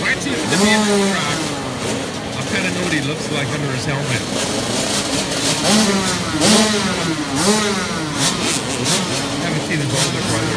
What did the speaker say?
the of the truck. I kind of know what he looks like under his helmet. Haven't seen his older brother.